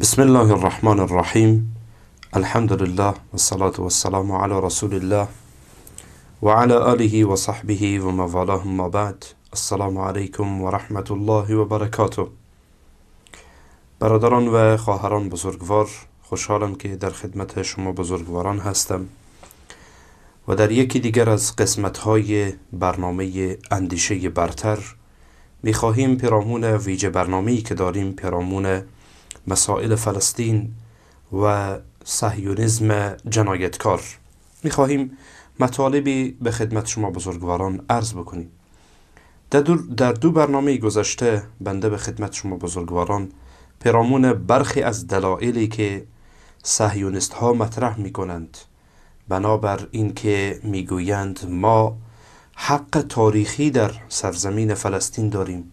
بسم الله الرحمن الرحیم الحمد لله والصلاة والسلام على رسول الله وعلى آله وصحبه وموالاه ما بعد السلام علیکم و رحمت الله و برکاته برادران و خواهران بزرگوار خوشحالم که در خدمت شما بزرگواران هستم و در یکی دیگر از قسمت های برنامه اندیشه برتر می خواهیم پیرامون ویژه برنامه‌ای که داریم پیرامون مسائل فلسطین و صهیونیزم جنایتکار. می خواهیم مطالبی به خدمت شما بزرگواران عرض بکنیم. در دو, در دو برنامه گذشته بنده به خدمت شما بزرگواران پیرامون برخی از دلایلی که صهیونیست ها مطرح می کنند بنابر اینکه می‌گویند ما حق تاریخی در سرزمین فلسطین داریم.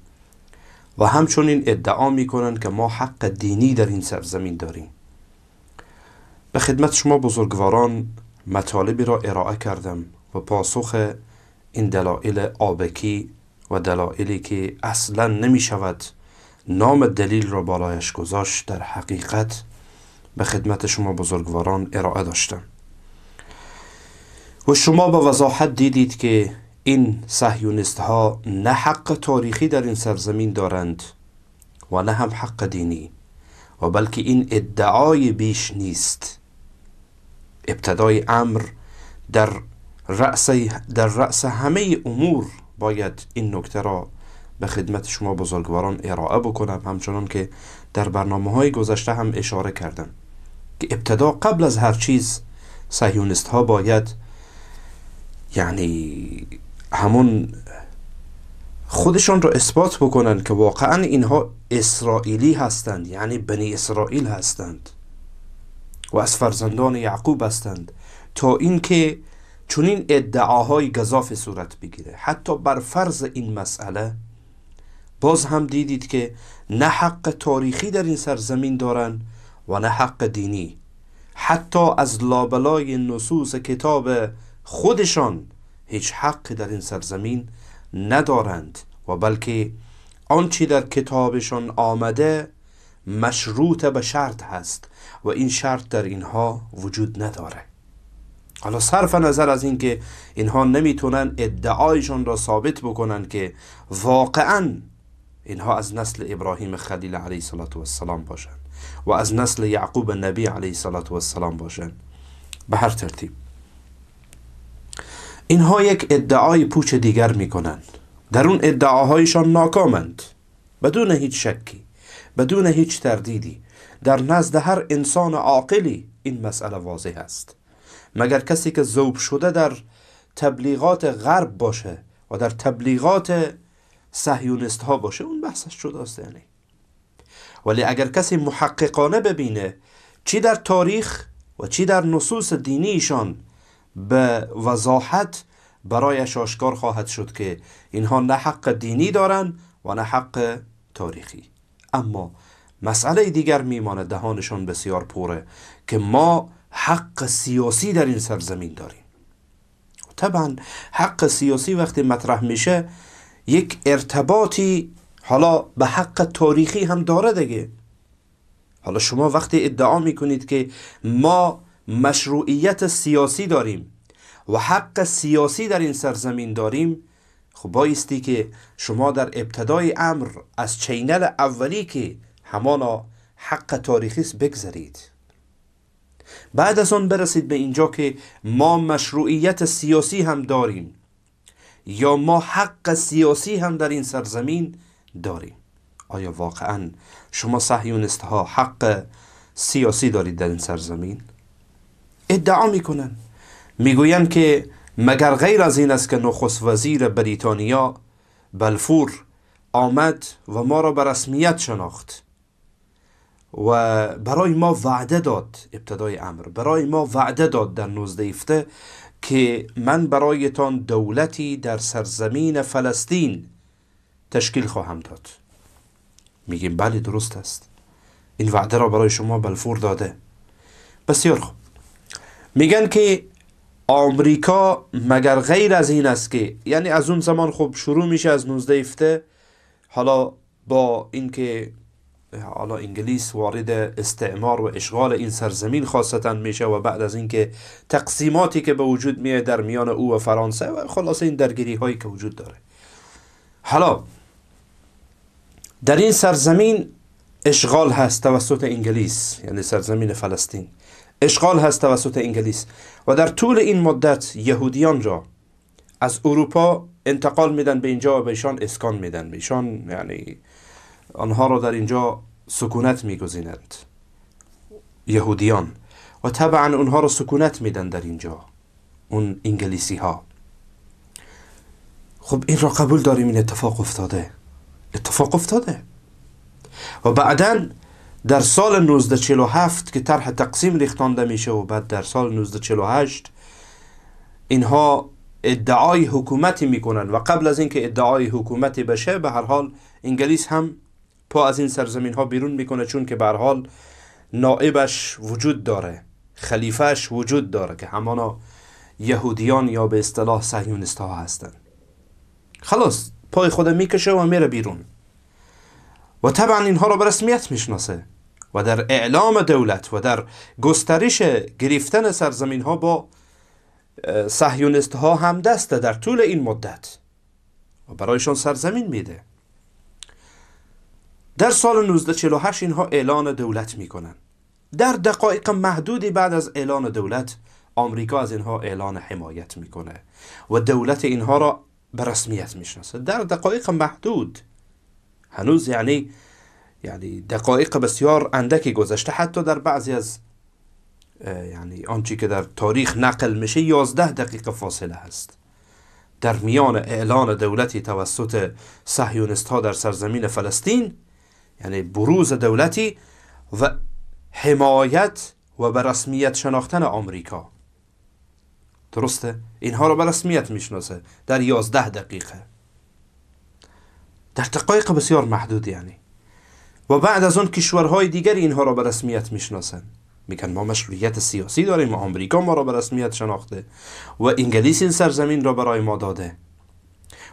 و همچنین ادعا می کنند که ما حق دینی در این سرزمین داریم. به خدمت شما بزرگواران مطالبی را ارائه کردم و پاسخ این دلایل آبکی و دلایلی که اصلا نمی شود نام دلیل را بالایش گذاشت در حقیقت به خدمت شما بزرگواران ارائه داشتم. و شما به وضاحت دیدید که این صهیونیست ها نه حق تاریخی در این سرزمین دارند و نه هم حق دینی و بلکه این ادعای بیش نیست. ابتدای امر در رأس, در رأس همه امور باید این نکته را به خدمت شما بزرگواران ارائه بکنم همچنان که در برنامه های گذشته هم اشاره کردم که ابتدا قبل از هر چیز صهیونیست ها باید یعنی همون خودشان را اثبات بکنند که واقعا اینها اسرائیلی هستند یعنی بنی اسرائیل هستند و از فرزندان یعقوب هستند تا اینکه چون این ادعاهای گذاف صورت بگیره. حتی بر فرض این مسئله باز هم دیدید که نه حق تاریخی در این سرزمین دارند و نه حق دینی. حتی از لابلای نصوص کتاب خودشان هیچ حق در این سرزمین ندارند و بلکه آنچه در کتابشان آمده مشروط به شرط هست و این شرط در اینها وجود نداره. حالا صرف نظر از اینکه اینها نمی‌تونن ادعایشان را ثابت بکنن که واقعا اینها از نسل ابراهیم خلیل علیه السلام باشند و از نسل یعقوب نبی علیه السلام باشند به هر ترتیب. اینها یک ادعای پوچ دیگر می کنند در اون ادعاهایشان ناکامند. بدون هیچ شکی بدون هیچ تردیدی در نزد هر انسان عاقلی این مسئله واضح است. مگر کسی که ذوب شده در تبلیغات غرب باشه و در تبلیغات صهیونیست ها باشه اون بحثش جداست یعنی. ولی اگر کسی محققانه ببینه چی در تاریخ و چی در نصوص دینیشان به وضاحت برایش آشکار خواهد شد که اینها نه حق دینی دارند و نه حق تاریخی. اما مسئله دیگر میمانه دهانشان بسیار پوره که ما حق سیاسی در این سرزمین داریم. طبعا حق سیاسی وقتی مطرح میشه یک ارتباطی حالا به حق تاریخی هم داره دیگه. حالا شما وقتی ادعا می‌کنید که ما مشروعیت سیاسی داریم و حق سیاسی در این سرزمین داریم خب بایستی که شما در ابتدای امر از چینل اولی که همانا حق تاریخی است بگذارید بعد از آن برسید به اینجا که ما مشروعیت سیاسی هم داریم یا ما حق سیاسی هم در این سرزمین داریم. آیا واقعا شما صهیونست ها حق سیاسی دارید در این سرزمین؟ ادعا می‌کنن. می‌گویند که مگر غیر از این است که نخست وزیر بریتانیا بلفور آمد و ما را به رسمیت شناخت و برای ما وعده داد ابتدای امر برای ما وعده داد در نوزده که من برایتان دولتی در سرزمین فلسطین تشکیل خواهم داد. میگیم بله درست است. این وعده را برای شما بلفور داده. بسیار خوب. میگن که آمریکا مگر غیر از این است که یعنی از اون زمان خب شروع میشه از 19 حالا با اینکه حالا انگلیس وارد استعمار و اشغال این سرزمین خاصتا میشه و بعد از اینکه تقسیماتی که به وجود میه در میان او و فرانسه و خلاص این درگیری هایی که وجود داره. حالا در این سرزمین اشغال هست توسط انگلیس یعنی سرزمین فلسطین. اشغال هست توسط انگلیس و در طول این مدت یهودیان را از اروپا انتقال میدن به اینجا و به ایشان اسکان میدن. به ایشان یعنی آنها را در اینجا سکونت میگزینند. یهودیان. و طبعا اونها را سکونت میدن در اینجا. اون انگلیسی ها خب این را قبول داریم این اتفاق افتاده. اتفاق افتاده. و بعدا در سال 1947 که طرح تقسیم ریختانده میشه و بعد در سال 1948 اینها ادعای حکومتی می‌کنن و قبل از اینکه ادعای حکومتی بشه به هر حال انگلیس هم پا از این سرزمین ها بیرون می‌کنه چون که به هر حال نائبش وجود داره خلیفهش وجود داره که همانا یهودیان یا به اصطلاح صهیونیست ها هستن. خلاص پای خود می‌کشه و میره بیرون. و طبعا اینها را به رسمیت می‌شناسه. و در اعلام دولت و در گسترش گرفتن سرزمین ها با صهیونیست ها هم دسته در طول این مدت و برایشان سرزمین میده. در سال 1948 اینها اعلان دولت می‌کنن در دقایق محدودی بعد از اعلان دولت آمریکا از اینها اعلان حمایت می‌کنه و دولت اینها را به رسمیت می‌شناسه. در دقایق محدود هنوز یعنی یعنی دقایق بسیار اندکی گذشته حتی در بعضی از یعنی آنچه که در تاریخ نقل میشه یازده دقیقه فاصله هست. در میان اعلان دولتی توسط صهیونست ها در سرزمین فلسطین یعنی بروز دولتی و حمایت و به رسمیت شناختن آمریکا. درسته؟ اینها رو به رسمیت می‌شناسه در یازده دقیقه. در دقایق بسیار محدود یعنی. و بعد از اون کشورهای دیگر اینها را به رسمیت می‌شناسن میگن ما مشروعیت سیاسی داریم و آمریکا ما را به رسمیت شناخته و انگلیس این سرزمین را برای ما داده.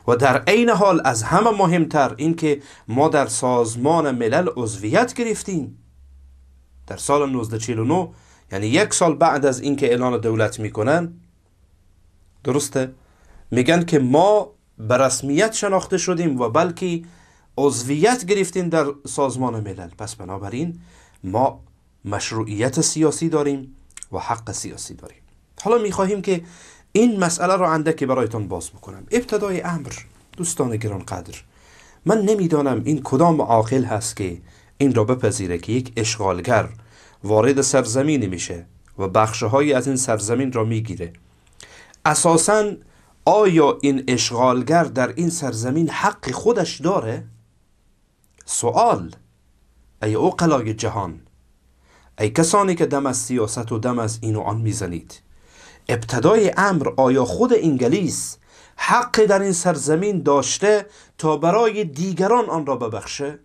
و در عین حال از همه مهمتر اینکه ما در سازمان ملل عضویت گرفتیم. در سال 1949 یعنی یک سال بعد از اینکه اعلان دولت می‌کنن درسته؟ میگن که ما به رسمیت شناخته شدیم و بلکه عضویت گرفتیم در سازمان ملل. پس بنابراین ما مشروعیت سیاسی داریم و حق سیاسی داریم. حالا می‌خواهیم که این مسئله را اندکی برایتان باز بکنم. ابتدای امر دوستان گرانقدر من نمی‌دانم این کدام عاقل هست که این را بپذیره که یک اشغالگر وارد سرزمینی میشه و بخشهایی از این سرزمین را می‌گیره. اساسا آیا این اشغالگر در این سرزمین حق خودش داره؟ سوال ای اوقلای جهان ای کسانی که دم از سیاست و دم از این و آن می‌زنید. ابتدای امر آیا خود انگلیس حق در این سرزمین داشته تا برای دیگران آن را ببخشه؟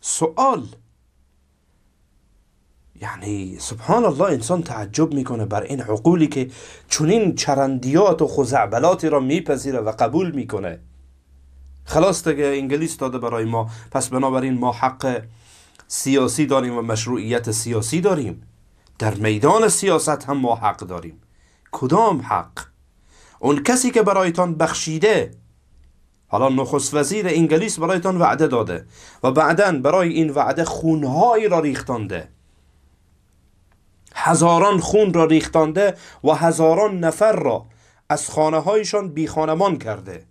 سوال یعنی سبحان الله انسان تعجب می‌کنه بر این عقولی که چنین چرندیات و خزعبلاتی را میپذیره و قبول می‌کنه. خلاص دیگه انگلیس داده برای ما. پس بنابراین ما حق سیاسی داریم و مشروعیت سیاسی داریم. در میدان سیاست هم ما حق داریم. کدام حق؟ اون کسی که برایتان بخشیده. حالا نخست وزیر انگلیس برایتان وعده داده و بعدا برای این وعده خونهایی را ریختانده. هزاران خون را ریختانده و هزاران نفر را از خانه هایشان بی خانمان کرده.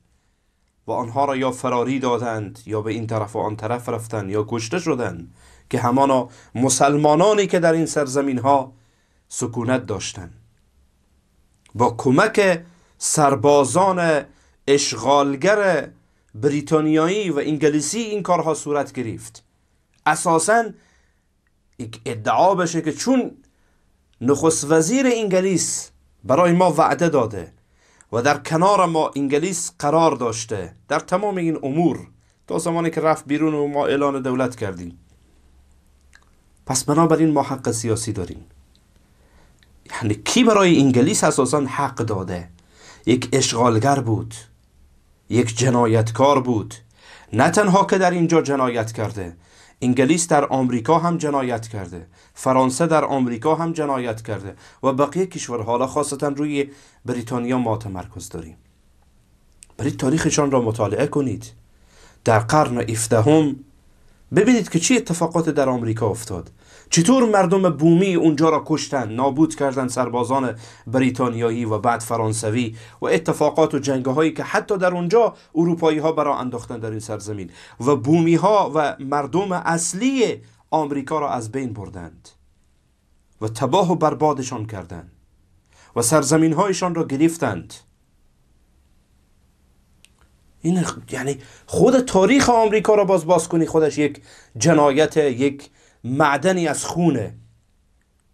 و آنها را یا فراری دادند یا به این طرف و آن طرف رفتند یا کشته شدند که همانا مسلمانانی که در این سرزمین ها سکونت داشتند. با کمک سربازان اشغالگر بریتانیایی و انگلیسی این کارها صورت گرفت. اساسا ادعا بشه که چون نخست وزیر انگلیس برای ما وعده داده و در کنار ما انگلیس قرار داشته در تمام این امور. تا زمانی که رفت بیرون و ما اعلان دولت کردیم. پس بنابراین ما حق سیاسی داریم. یعنی کی برای انگلیس اساسا حق داده؟ یک اشغالگر بود. یک جنایتکار بود. نه تنها که در اینجا جنایت کرده انگلیس در آمریکا هم جنایت کرده. فرانسه در آمریکا هم جنایت کرده. و بقیه کشور حالا خاصتا روی بریتانیا ما تمرکز داریم. برید تاریخشان را مطالعه کنید. در قرن افتهم ببینید که چی اتفاقات در آمریکا افتاد. چطور مردم بومی اونجا را کشتن نابود کردن سربازان بریتانیایی و بعد فرانسوی و اتفاقات و جنگ هایی که حتی در اونجا اروپایی ها برا انداختن در این سرزمین. و بومی ها و مردم اصلی آمریکا را از بین بردند و تباه و بربادشان کردند و سرزمین هایشان را گرفتند. این یعنی خود تاریخ آمریکا را باز باز کنی خودش یک جنایت یک معدنی از خونه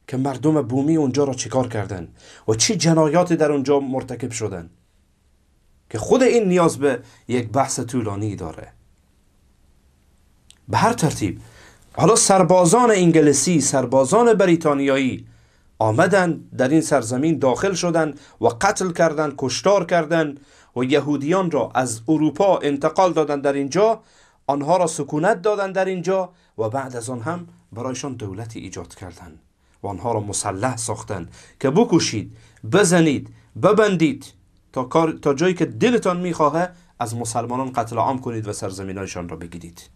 که مردم بومی اونجا را چیکار کردن و چی جنایاتی در اونجا مرتکب شدن که خود این نیاز به یک بحث طولانی داره. به هر ترتیب حالا سربازان انگلیسی سربازان بریتانیایی آمدن در این سرزمین داخل شدند و قتل کردند کشتار کردند و یهودیان را از اروپا انتقال دادند در اینجا آنها را سکونت دادند در اینجا و بعد از آن هم برایشان دولتی ایجاد کردند و آنها را مسلح ساختند که بکشید بزنید ببندید تا, کار، تا جایی که دلتان می‌خواهد از مسلمانان قتل عام کنید و سرزمینایشان را بگیرید.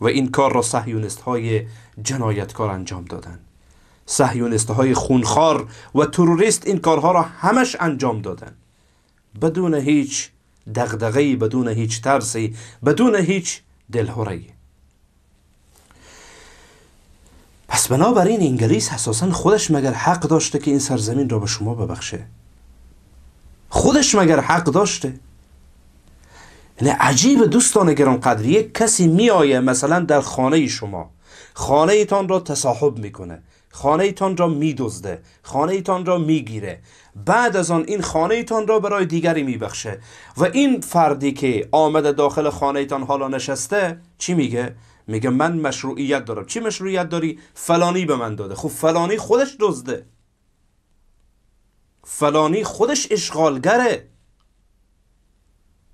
و این کار را صهیونست های جنایتکار انجام دادند. صهیونست های خونخوار و تروریست این کارها را همش انجام دادند. بدون هیچ دغدغه‌ای بدون هیچ ترسی بدون هیچ دلهوری پس بنابراین انگلیس اساسا خودش مگر حق داشته که این سرزمین را به شما ببخشه؟ خودش مگر حق داشته؟ یعنی عجیب دوستان گرانقدر یک کسی میآیه مثلا در خانه شما خانه تان را تصاحب می‌کنه خانه تان را میدزده خانه تان را می‌گیره بعد از آن این خانه تان را برای دیگری میبخشه. و این فردی که آمده داخل خانه تان حالا نشسته چی میگه؟ میگه من مشروعیت دارم. چی مشروعیت داری؟ فلانی به من داده. خب فلانی خودش دزده. فلانی خودش اشغالگره.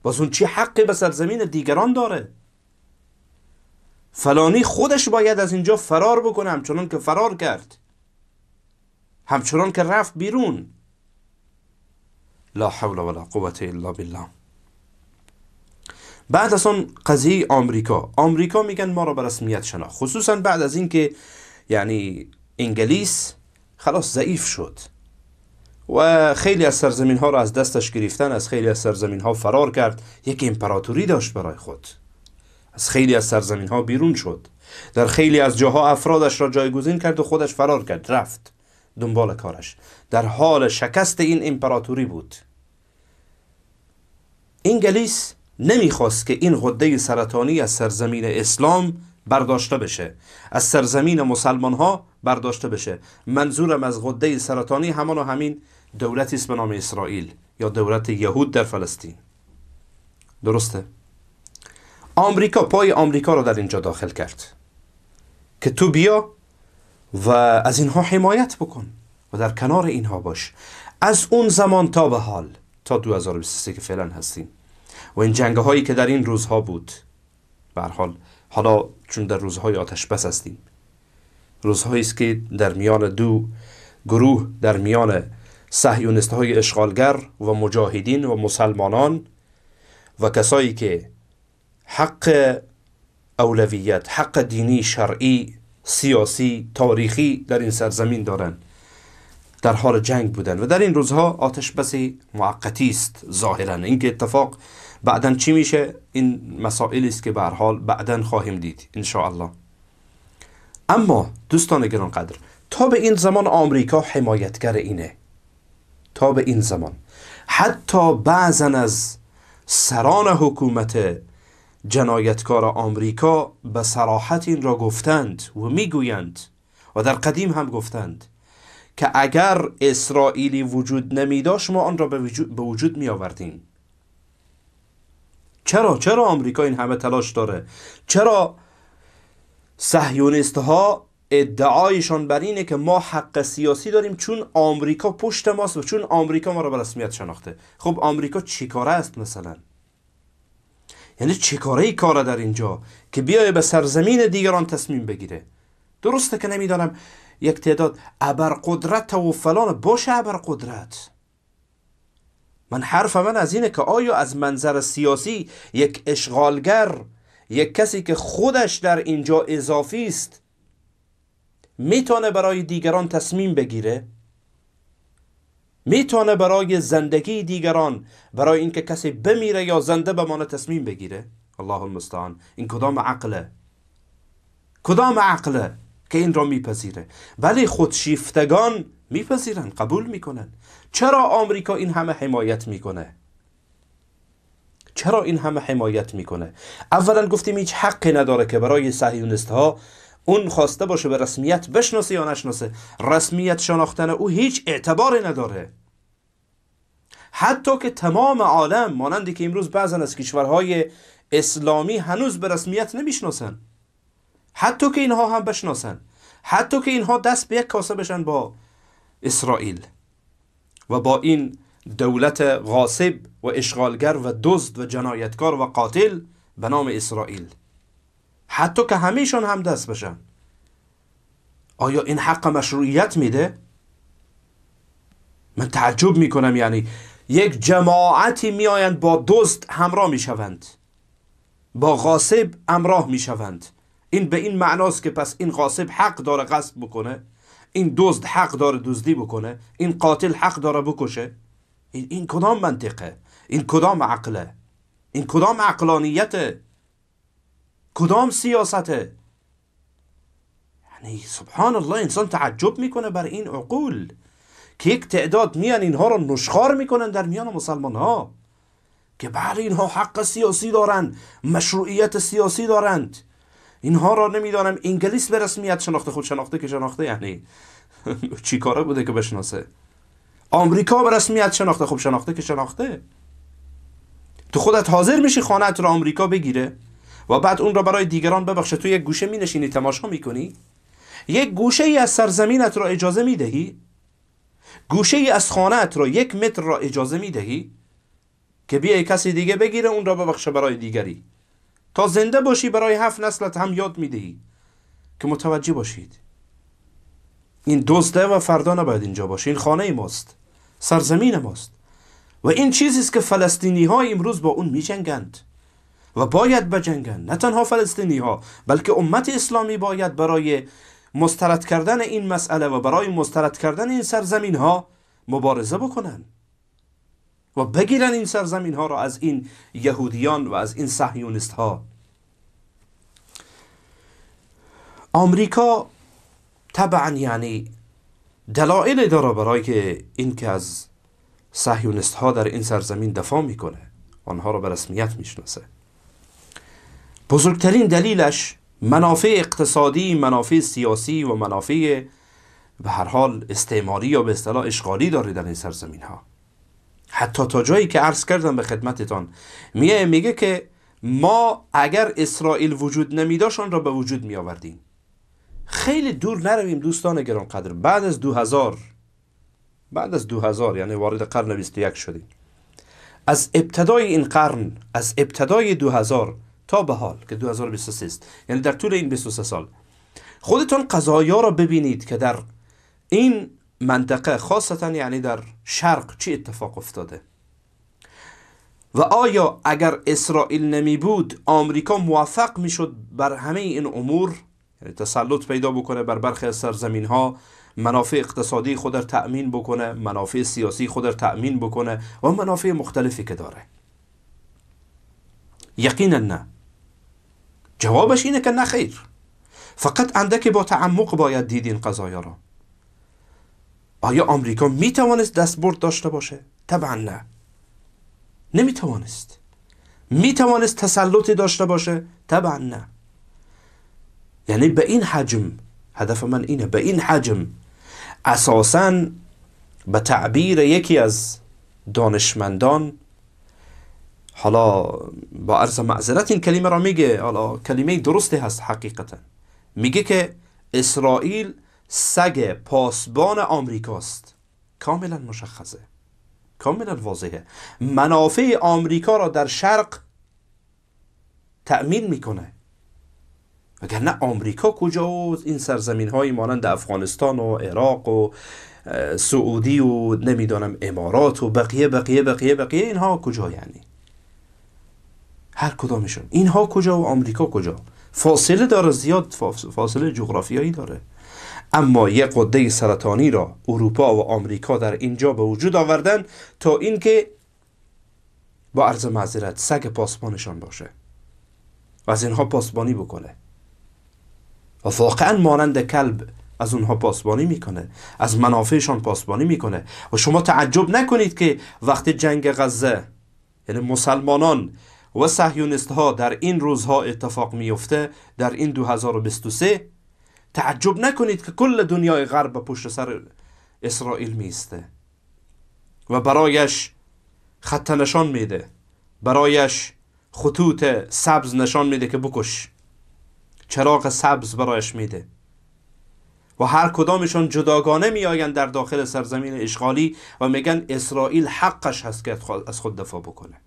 باز اون چی حقی به سرزمین دیگران داره؟ فلانی خودش باید از اینجا فرار بکنه همچنان که فرار کرد. همچنان که رفت بیرون. لا حول ولا قوة الا بالله. بعد از اون قضیه آمریکا. آمریکا میگن ما را به رسمیت شنا خصوصا بعد از اینکه یعنی انگلیس خلاص ضعیف شد و خیلی از سرزمین ها را از دستش گرفتن از خیلی از سرزمین ها فرار کرد. یک امپراتوری داشت برای خود. از خیلی از سرزمین ها بیرون شد. در خیلی از جاها افرادش را جایگزین کرد و خودش فرار کرد رفت دنبال کارش. در حال شکست این امپراتوری بود. انگلیس نمی‌خواست که این غده سرطانی از سرزمین اسلام برداشته بشه. از سرزمین مسلمان ها برداشته بشه. منظورم از غده سرطانی همان و همین دولتی است به نام اسرائیل یا دولت یهود در فلسطین. درسته؟ آمریکا پای آمریکا را در اینجا داخل کرد که تو بیا و از اینها حمایت بکن و در کنار اینها باش. از اون زمان تا به حال تا 2023 که فعلا هستیم. و این جنگ هایی که در این روزها بود. به حال حالا چون در روزهای آتش بس هستیم. روزهایی است که در میان دو گروه در میان صهیونست های اشغالگر و مجاهدین و مسلمانان و کسایی که حق اولویت حق دینی شرعی سیاسی تاریخی در این سرزمین دارند در حال جنگ بودن. و در این روزها آتش بسی موقتی است ظاهرا. اینکه اتفاق بعدا چی میشه؟ این مسائلی است که به حال بعدا خواهیم دید ان الله اما دوستان گرانقدر تا به این زمان آمریکا حمایتگر اینه. تا به این زمان. حتی بعضا از سران حکومت جنایتکار آمریکا به صراحت این را گفتند و می‌گویند و در قدیم هم گفتند که اگر اسرائیلی وجود نمی داشت ما آن را به وجود, به وجود می آوردیم چرا چرا آمریکا این همه تلاش داره؟ چرا صهیونیست ها ادعایشان بر اینه که ما حق سیاسی داریم چون آمریکا پشت ماست و چون آمریکا ما را به رسمیت شناخته؟ خب آمریکا چیکاره است مثلا؟ یعنی چه کاره کاره در اینجا که بیای به سرزمین دیگران تصمیم بگیره؟ درسته که نمی‌دانم یک تعداد قدرت و فلان. باشه قدرت من حرف من از اینه که آیا از منظر سیاسی یک اشغالگر یک کسی که خودش در اینجا اضافی است می‌تونه برای دیگران تصمیم بگیره؟ می‌تونه برای زندگی دیگران برای اینکه کسی بمیره یا زنده بمانه تصمیم بگیره؟ الله المستعان. این کدام عقله؟ کدام عقله که این را میپذیره؟ ولی خودشیفتگان میپذیرن قبول می‌کنن. چرا آمریکا این همه حمایت می‌کنه؟ چرا این همه حمایت می‌کنه؟ اولا گفتیم هیچ حقی نداره که برای صهیونست ها اون خواسته باشه به رسمیت بشناسه یا نشناسه. رسمیت شناختن او هیچ اعتباری نداره. حتی که تمام عالم مانندی که امروز بعضا از کشورهای اسلامی هنوز به رسمیت نمی‌شناسن. حتی که اینها هم بشناسن. حتی که اینها دست به یک کاسه بشن با اسرائیل. و با این دولت غاصب و اشغالگر و دزد و جنایتکار و قاتل به نام اسرائیل. حتی که همیشون هم دست بشن. آیا این حق مشروعیت میده؟ من تعجب می‌کنم یعنی یک جماعتی میآیند با دزد همراه می‌شوند. با غاصب همراه می‌شوند. این به این معناست که پس این غاصب حق داره قصد بکنه؟ این دزد حق داره دزدی بکنه این قاتل حق داره بکشه. این, این کدام منطقه؟ این کدام عقله؟ این کدام عقلانیته؟ کدام سیاسته؟ یعنی سبحان الله انسان تعجب می‌کنه بر این عقول که یک تعداد میان اینها رو نشخار می‌کنن در میان مسلمان ها که بله اینها حق سیاسی دارند مشروعیت سیاسی دارند. اینها را نمی‌دانم. انگلیس به رسمیت شناخته خود شناخته که شناخته یعنی چی کاره بوده که بشناسه؟ آمریکا به رسمیت شناخته خب شناخته که شناخته. تو خودت حاضر میشی خانه رو آمریکا بگیره و بعد اون را برای دیگران ببخشه. تو یک گوشه می نشینی تماشا می‌کنی. یک گوشه ای از سرزمینت را اجازه می‌دهی. گوشه ای از خانهت را یک متر را اجازه می‌دهی که بیای کسی دیگه بگیره اون را ببخشه برای دیگری. تا زنده باشی برای هفت نسلت هم یاد می‌دهی که متوجه باشید. این دزده و فردا نباید اینجا باشه. این خانه ماست. سرزمین ماست. و این چیزی است که فلسطینی ها امروز با اون می جنگند و باید بجنگند. نه تنها فلسطینی ها بلکه امت اسلامی باید برای مسترد کردن این مسئله و برای مسترد کردن این سرزمین ها مبارزه بکنن و بگیرن این سرزمین ها را از این یهودیان و از این صهیونست ها آمریکا طبعا یعنی دلایل داره برای که این که از صهیونست ها در این سرزمین دفاع می‌کنه آنها را به رسمیت می‌شناسه. بزرگترین دلیلش منافع اقتصادی منافع سیاسی و منافع به هر حال استعماری یا به اصطلاح اشغالی داره در این سرزمین ها حتی تا جایی که عرض کردم به خدمتتان میگه میگه که ما اگر اسرائیل وجود نمیداشان را به وجود می آوردیم خیلی دور نرویم دوستان گرانقدر بعد از دو هزار بعد از دو هزار یعنی وارد قرن 21 شدیم. از ابتدای این قرن از ابتدای دو هزار تا به حال که 2023 است. یعنی در طول این 23 سال. خودتون قضایا را ببینید که در این منطقه خاصتا یعنی در شرق چی اتفاق افتاده؟ و آیا اگر اسرائیل نمی بود آمریکا موفق می شد بر همه این امور؟ یعنی تسلط پیدا بکنه بر برخی از سرزمین ها منافع اقتصادی خود را تأمین بکنه منافع سیاسی خود را تأمین بکنه و منافع مختلفی که داره. یقینا نه. جوابش اینه که نه خیر. فقط اندک با تعمق باید دید این قضایا را. آیا آمریکا می توانست دستبرد داشته باشه؟ طبعا نه نمی توانست می توانست تسلطی داشته باشه؟ طبعا نه یعنی به این حجم هدف من اینه به این حجم اساسا به تعبیر یکی از دانشمندان حالا با عرض معذرت این کلمه را میگه حالا کلمه درستی هست حقیقتا میگه که اسرائیل سگ پاسبان آمریکاست. کاملا مشخصه. کاملا واضحه. منافع آمریکا را در شرق تأمین می‌کنه. اگر نه آمریکا کجا و این سرزمین های مانند افغانستان و عراق و سعودی و نمی‌دانم امارات و بقیه بقیه بقیه بقیه اینها کجا یعنی؟ هر کدامشون. اینها کجا و آمریکا کجا؟ فاصله داره زیاد فاصله جغرافیایی داره. اما یک قده سرطانی را اروپا و آمریکا در اینجا به وجود آوردن تا اینکه با عرض معذرت سگ پاسبانشان باشه و از اینها پاسبانی بکنه. و واقعا مانند کلب از اونها پاسبانی می‌کنه از منافعشان پاسبانی می‌کنه. و شما تعجب نکنید که وقتی جنگ غزه یعنی مسلمانان و صهیونیست ها در این روزها اتفاق میفته در این 2023 تعجب نکنید که کل دنیای غرب به پشت سر اسرائیل میسته. و برایش خط نشان میده. برایش خطوط سبز نشان میده که بکش. چراغ سبز برایش میده. و هر کدامشان جداگانه میآیند در داخل سرزمین اشغالی و میگن اسرائیل حقش هست که از خود دفاع بکنه.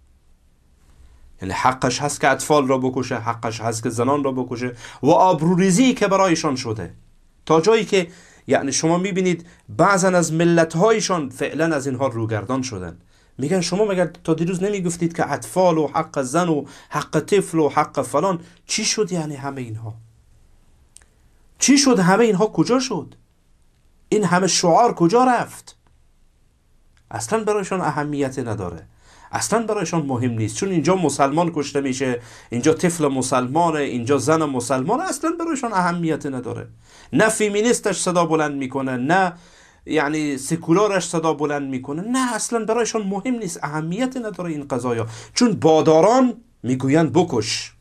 یعنی حقش هست که اطفال را بکشه حقش هست که زنان را بکشه و آبروریزی که برایشان شده. تا جایی که یعنی شما می‌بینید بعضا از ملتهایشان فعلا از اینها روگردان شدن. میگن شما مگر تا دیروز نمی‌گفتید که اطفال و حق زن و حق طفل و حق فلان چی شد یعنی همه اینها؟ چی شد؟ همه اینها کجا شد؟ این همه شعار کجا رفت؟ اصلا برایشان اهمیت نداره. اصلا برایشان مهم نیست. چون اینجا مسلمان کشته میشه اینجا طفل مسلمانه اینجا زن مسلمان اصلا برایشان اهمیت نداره. نه فیمینیستش صدا بلند می‌کنه نه یعنی سکولارش صدا بلند می‌کنه. نه اصلا برایشان مهم نیست. اهمیت نداره این قضایا. چون باداران می‌گویند بکش.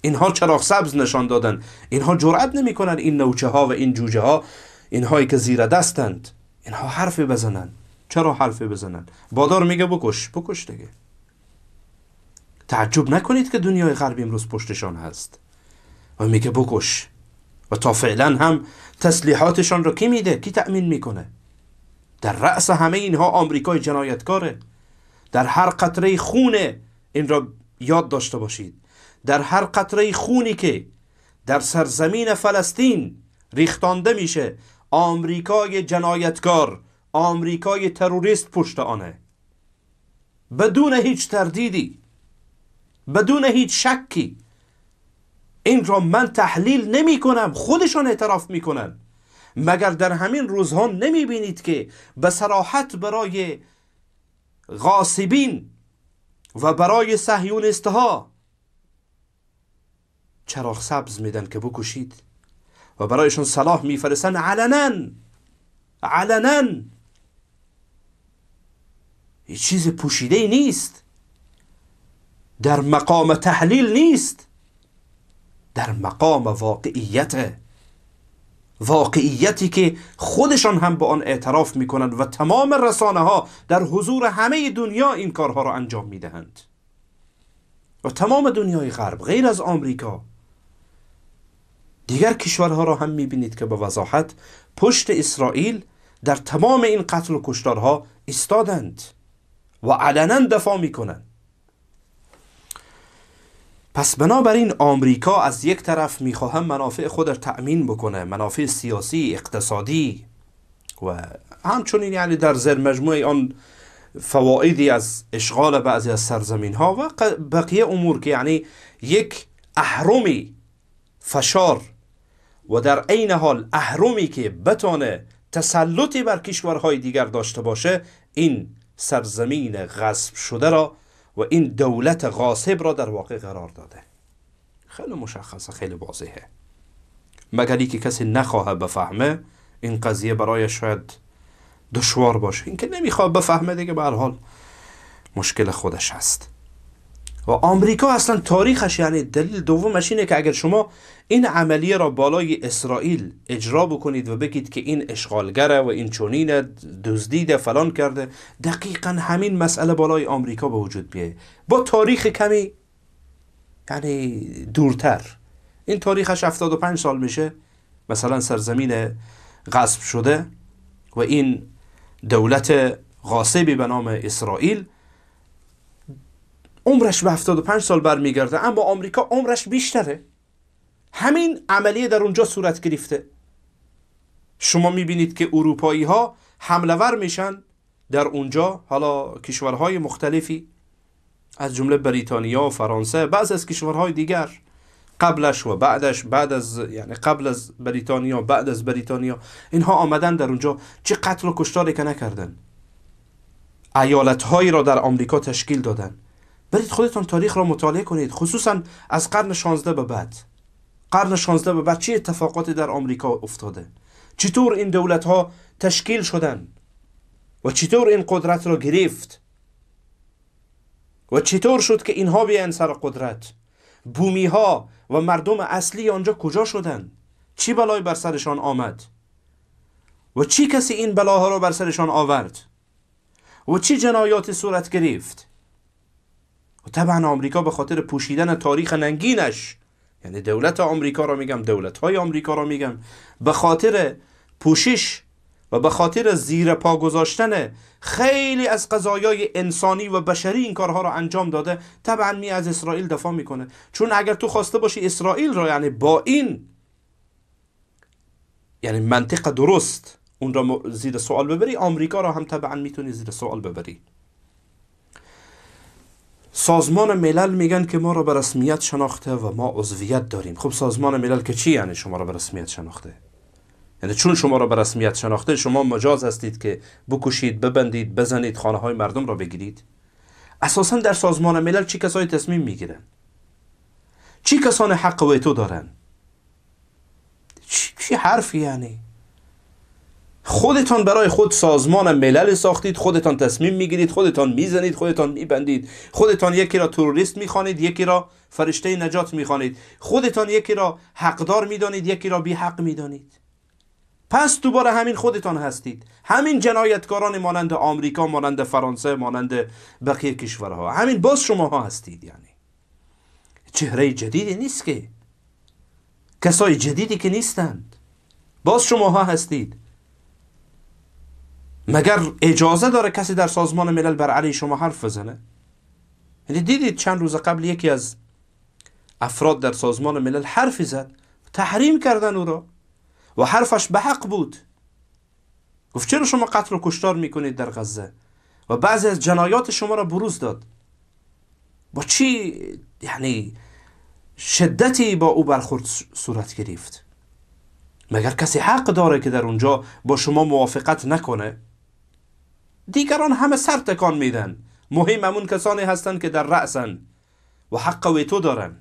اینها چراغ سبز نشان دادن. اینها جرأت نمی‌کنن این نوچه ها و این جوجه ها اینهایی که زیر دستند اینها حرفی بزنن. چرا حرفی بزنن؟ بادار میگه بکش بکش دیگه. تعجب نکنید که دنیای غربی امروز پشتشان هست. و میگه بکش. و تا فعلا هم تسلیحاتشان رو کی میده؟ کی تأمین می‌کنه؟ در رأس همه اینها آمریکای جنایتکاره. در هر قطره خونه این را یاد داشته باشید. در هر قطره خونی که در سرزمین فلسطین ریختانده میشه آمریکای جنایتکار آمریکای تروریست پشت آنه. بدون هیچ تردیدی. بدون هیچ شکی. این را من تحلیل نمی کنم. خودشان اعتراف می کنن. مگر در همین روزها نمی بینید که به سراحت برای غاصبین و برای سهیونست ها چراغ سبز میدن که بکشید. و برایشون صلاح میفرستن علنا. علنا. هیچ چیز پوشیده نیست. در مقام تحلیل نیست. در مقام واقعیت. واقعیتی که خودشان هم به آن اعتراف می‌کنند و تمام رسانه ها در حضور همه دنیا این کارها را انجام می‌دهند. و تمام دنیای غرب غیر از آمریکا. دیگر کشورها را هم می‌بینید که به وضاحت پشت اسرائیل در تمام این قتل و کشتارها استادند و علنا دفاع می‌کنند پس بنابراین آمریکا از یک طرف می‌خواهم منافع خود را تأمین بکنه منافع سیاسی اقتصادی و همچنین یعنی در زیر مجموعه آن فوائدی از اشغال بعضی از سرزمین ها و بقیه امور که یعنی یک اهرمی فشار و در عین حال اهرمی که بتانه تسلطی بر کشورهای دیگر داشته باشه این سرزمین غصب شده را و این دولت غاصب را در واقع قرار داده. خیلی مشخصه خیلی واضحه. مگر که کسی نخواهد بفهمه این قضیه برای شاید دشوار باشه. این که نمی‌خواد بفهمه دیگه به حال مشکل خودش هست. و آمریکا اصلا تاریخش یعنی دلیل دومش اینه که اگر شما این عملیه را بالای اسرائیل اجرا بکنید و بگید که این اشغالگره و این چونین دزدیده فلان کرده دقیقا همین مسئله بالای آمریکا به وجود بیه با تاریخ کمی یعنی دورتر. این تاریخش 75 سال میشه مثلا سرزمین غصب شده و این دولت غاصبی به نام اسرائیل عمرش به 75 سال برمیگرده اما آمریکا عمرش بیشتره. همین عملیه در اونجا صورت گرفته. شما می‌بینید که اروپایی ها حمله ور میشن در اونجا حالا کشورهای مختلفی از جمله بریتانیا و فرانسه بعض از کشورهای دیگر. قبلش و بعدش بعد از یعنی قبل از بریتانیا بعد از بریتانیا. اینها آمدن در اونجا. چه قتل و کشتاری که نکردن. ایالت هایی را در آمریکا تشکیل دادن. برید خودتان تاریخ را مطالعه کنید خصوصا از قرن 16 به بعد. قرن 16 به بعد چه اتفاقاتی در آمریکا افتاده؟ چطور این دولت ها تشکیل شدن؟ و چطور این قدرت را گرفت؟ و چطور شد که اینها بیان سر قدرت؟ بومی ها و مردم اصلی آنجا کجا شدن؟ چی بلای بر سرشان آمد؟ و چی کسی این بلاها را بر سرشان آورد؟ و چی جنایات صورت گرفت؟ و طبعا آمریکا به خاطر پوشیدن تاریخ ننگینش یعنی دولت آمریکا را میگم دولت های آمریکا را میگم به خاطر پوشش و به خاطر زیر پا گذاشتن خیلی از قضایای انسانی و بشری این کارها را انجام داده طبعا می از اسرائیل دفاع می‌کنه. چون اگر تو خواسته باشی اسرائیل را یعنی با این یعنی منطق درست اون را زیر سوال ببری آمریکا را هم طبعا می‌تونی زیر سوال ببری. سازمان ملل میگن که ما را به رسمیت شناخته و ما عضویت داریم. خب سازمان ملل که چی یعنی شما را به رسمیت شناخته؟ یعنی چون شما را به رسمیت شناخته شما مجاز هستید که بکشید ببندید بزنید خانه های مردم را بگیرید. اساسا در سازمان ملل چی کسایی تصمیم می‌گیرن؟ چی کسان حق ویتو دارن؟ چی حرفی یعنی؟ خودتان برای خود سازمان ملل ساختید خودتان تصمیم می‌گیرید خودتان می‌زنید خودتان میبندید. خودتان یکی را تروریست می‌خوانید یکی را فرشته نجات می‌خوانید. خودتان یکی را حقدار می‌دانید یکی را بی حق می‌دانید. پس دوباره همین خودتان هستید. همین جنایتکاران مانند آمریکا مانند فرانسه مانند بقیه کشورها. همین باز شماها هستید یعنی. چهره جدیدی نیست که. کسای جدیدی که نیستند. باز شماها هستید. مگر اجازه داره کسی در سازمان ملل بر علیه شما حرف بزنه؟ یعنی دیدید چند روز قبل یکی از افراد در سازمان ملل حرفی زد تحریم کردن او را و حرفش به حق بود. گفت چرا شما قتل و کشتار می‌کنید در غزه؟ و بعضی از جنایات شما را بروز داد. با چی؟ یعنی شدتی با او برخورد صورت گرفت. مگر کسی حق داره که در اونجا با شما موافقت نکنه؟ دیگران همه سر تکان میدن. مهم همون کسانی هستند که در رأسن و حق ویتو دارن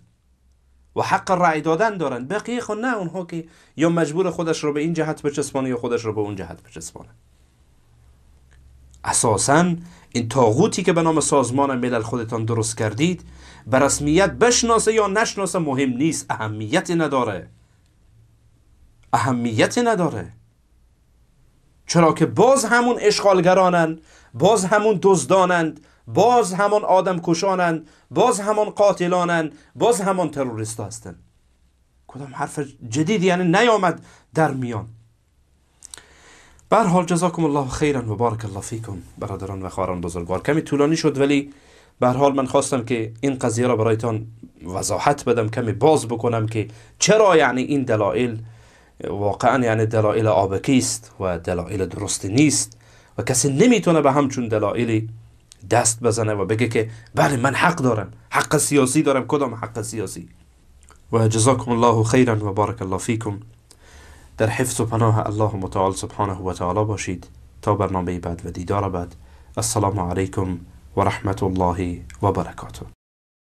و حق رأی دادن دارن. بقیه خود نه اونها که یا مجبور خودش رو به این جهت بچسبانه یا خودش رو به اون جهت بچسبانه. اساسا این تاغوتی که به نام سازمان ملل خودتان درست کردید به رسمیت بشناسه یا نشناسه مهم نیست. اهمیتی نداره. اهمیتی نداره. چرا که باز همون اشغالگرانند باز همون دزدانند باز همان آدم کشانند باز همان قاتلانند باز همان تروریست هستند. کدام حرف جدید یعنی نیامد در میان. بر حال جزاکم الله خیرا و بارک الله فیکم برادران و خواران بزرگوار. کمی طولانی شد ولی به حال من خواستم که این قضیه را برایتان وضاحت بدم کمی باز بکنم که چرا یعنی این دلایل واقعا یعنی دلایل آبکی است و دلایل درست نیست و کسی نمی‌تونه به همچون دلایلی دست بزنه و بگه که بله من حق دارم حق سیاسی دارم کدام حق سیاسی؟ و جزاکم الله خیرا و بارک الله فیکم. در حفظ و پناه الله متعال سبحانه و تعالی باشید. تا برنامه بعد و دیدار بعد. السلام علیکم و رحمت الله و برکاته.